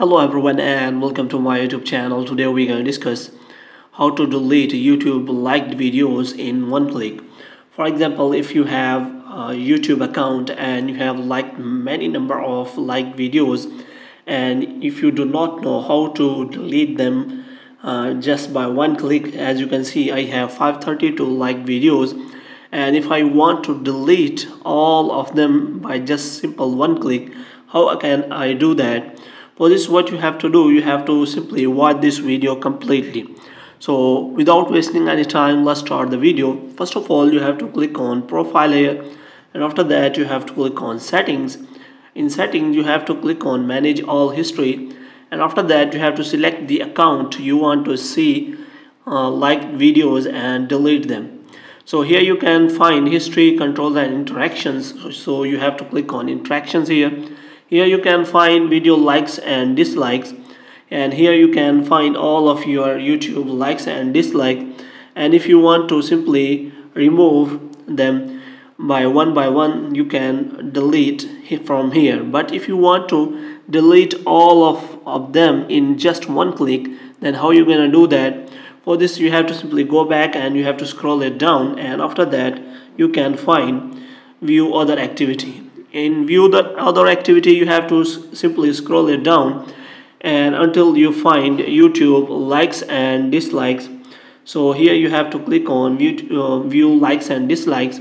Hello everyone and welcome to my YouTube channel. Today we're going to discuss how to delete YouTube liked videos in one click. For example, if you have a YouTube account and you have liked many number of liked videos and if you do not know how to delete them uh, just by one click as you can see I have 532 liked videos and if I want to delete all of them by just simple one click how can I do that for this is what you have to do. You have to simply watch this video completely. So without wasting any time let's start the video. First of all you have to click on profile here. And after that you have to click on settings. In settings you have to click on manage all history. And after that you have to select the account you want to see uh, like videos and delete them. So here you can find history controls and interactions. So you have to click on interactions here here you can find video likes and dislikes. And here you can find all of your YouTube likes and dislikes and if you want to simply remove them by one by one you can delete from here. But if you want to delete all of, of them in just one click then how you gonna do that? For this you have to simply go back and you have to scroll it down. And after that you can find view other activity in view the other activity you have to simply scroll it down and until you find YouTube likes and dislikes. So here you have to click on view, uh, view likes and dislikes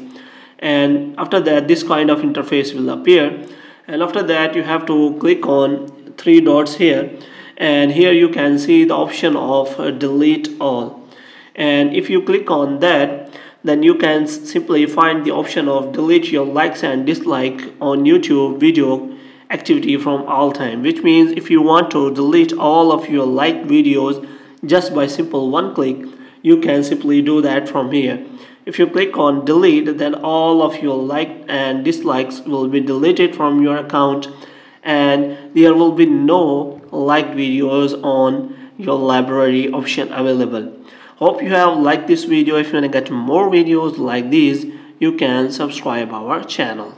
and after that this kind of interface will appear. And after that you have to click on three dots here and here you can see the option of uh, delete all. And if you click on that then you can simply find the option of delete your likes and dislike on YouTube video activity from all time which means if you want to delete all of your liked videos just by simple one click you can simply do that from here. If you click on delete then all of your like and dislikes will be deleted from your account and there will be no liked videos on your library option available Hope you have liked this video. If you want to get more videos like these, you can subscribe our channel.